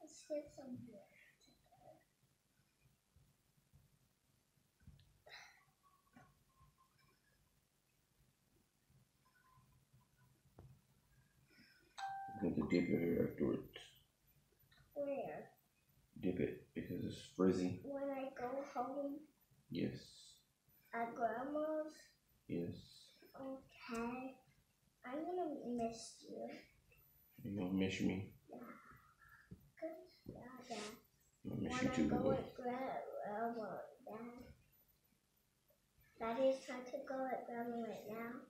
Let's get some here. I'm going to dip your hair afterwards. Where? Dip it because it's frizzy. When I go home Yes. at grandma's. Yes. Okay. I'm gonna miss you. You gonna miss me? Yeah, yeah. I'm gonna miss When you I too, go boy. at grandma, dad. Daddy's trying to go at grandma right now.